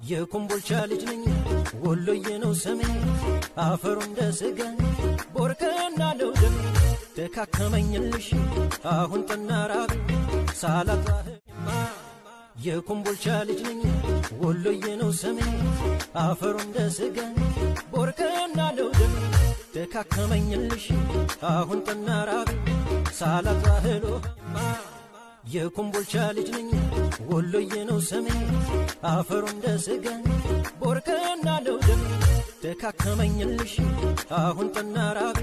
የኮምቦልቻ ልጅ ነኝ ወሎዬ ነው ሰሜ አፈሩ እንደ ስጋ ቦርከና ነው ደም ደካከመኝልሽ አሁን ጠና ሳላጣህማ የኮምቦልቻ ልጅ ነኝ ወሎዬ ነው ሰሜ አፈሩ እንደ ስጋ ቦርከና ነው ደም ደካከመኝልሽ አሁን ጠና ሳላጣህሎማ የኮምቦልቻ ልጅ ነኝ ወሎዬ ነው ሰሜ አፈሩ እንደ ስጋ ቦርከና ነው ደም ደካከመኝልሽ አሁን ጠና ራብ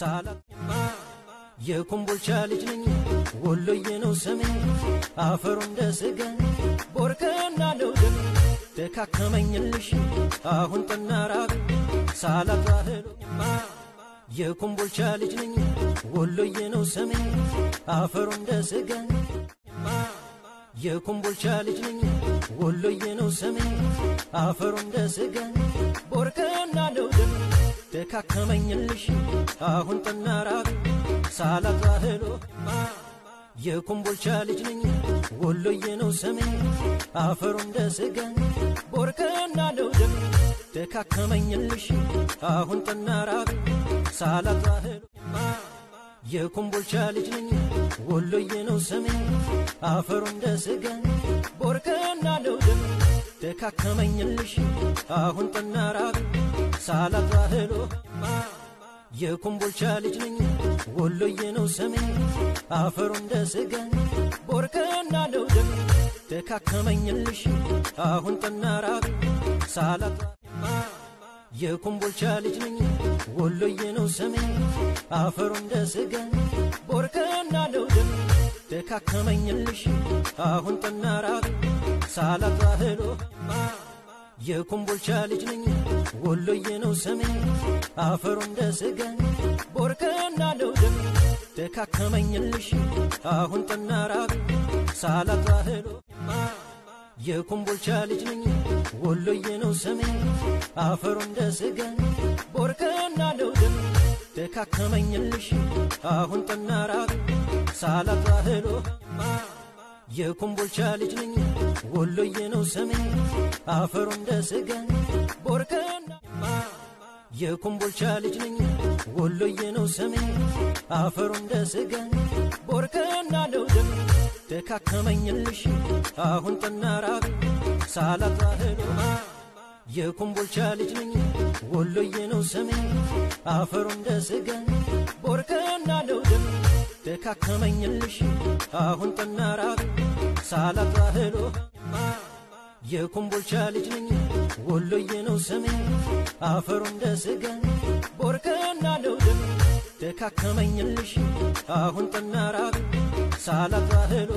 ሳላማ የኮምቦልቻ ልጅ ነኝ ወሎዬ ነው ሰሜ አፈሩ እንደ ስጋ ቦርከና ደም ደካከመኝልሽ አሁን ጠና ራብ ሳላጣህሎማ የኮምቦልቻ ልጅ ነኝ ወሎዬ ነው ሰሜ አፈሩ እንደ ስጋ የኮምቦልቻ ልጅ ነኝ ወሎዬ ነው ሰሜ አፈሩ እንደ ስጋ ቦርከና ነው ደም ደካከመኝልሽ አሁን ጠና ራብ ሳላጣህሎማ የኮምቦልቻ ልጅ ነኝ ወሎዬ ነው ሰሜ አፈሩ እንደ ስጋ ደም ደካከመኝልሽ አሁን ጠና ራብ ሳላጣህሎማ የኮምቦልቻ ልጅ ነኝ። ወሎዬ ነው ሰሜ አፈሩ እንደ ስጋ ቦርከና ነው ደም ደካከመኝልሽ። አሁን ጠና ራብ ሳላጣህሎማ የኮምቦልቻ ልጅ ነኝ። ወሎዬ ነው ሰሜ አፈሩ እንደ ስጋ ቦርከና ነው ደም ደካከመኝልሽ። አሁን ጠና ራብ የኮምቦልቻ ልጅ ነኝ ወሎዬ ነው ሰሜ አፈሩ እንደ ስጋ ቦርከና ነው ደም ደካከመኝልሽ አሁን ጠና ራብ ሳላጣህሎማ የኮምቦልቻ ልጅ ነኝ ወሎዬ ነው ሰሜ አፈሩ እንደ ስጋ ቦርከና ነው ደም ደካከመኝልሽ አሁን ጠና ራብ ሳላጣህሎማ የኮምቦልቻ ልጅ ነኝ ወሎዬ ነው ሰሜ አፈሩ እንደ ስጋ ቦርከና ነው ደም ደካከመኝልሽ። አሁን ጠና ራብ ሳላጣህሎማ የኮምቦልቻ ልጅ ነኝ ወሎዬ ነው ሰሜ አፈሩ እንደ ስጋ ቦርከናማ የኮምቦልቻ ልጅ ነኝ ወሎዬ ነው ሰሜ አፈሩ እንደ ስጋ ቦርከና ነው ደም ደካከመኝልሽ አሁን ጠና ራብ ሳላጣህሎማ የኮምቦልቻ ልጅ ነኝ ወሎዬ ነው ሰሜ አፈሩ እንደ ስጋ ቦርከና ነው ደካከመኝልሽ አሁን ጠና ራብ ሳላጣህሎማ የኮምቦልቻ ልጅ ነኝ ወሎዬ ነው ሰሜ አፈሩ እንደ ስጋ ቦርከና ነው ደካከመኝልሽ አሁን ጠና ራብ ሳላጣህሎ